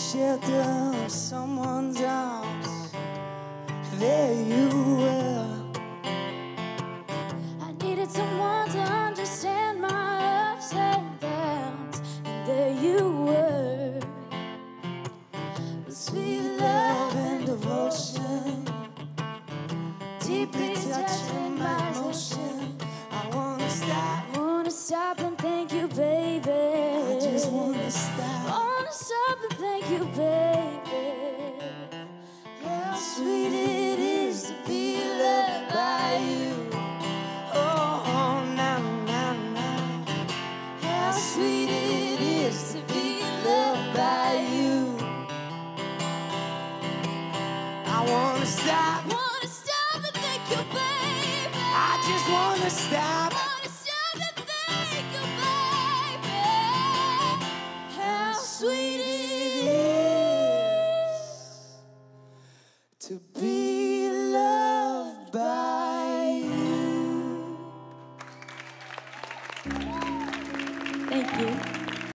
of someone's arms. There you were. I needed someone to understand my ups and downs, and there you were. With sweet and thank you, baby. How sweet it is to be loved by you. Oh, na na na. How sweet it is to be loved by you. I wanna stop. Wanna stop and thank you, baby. I just. Wanna stop to be loved by you. Thank you.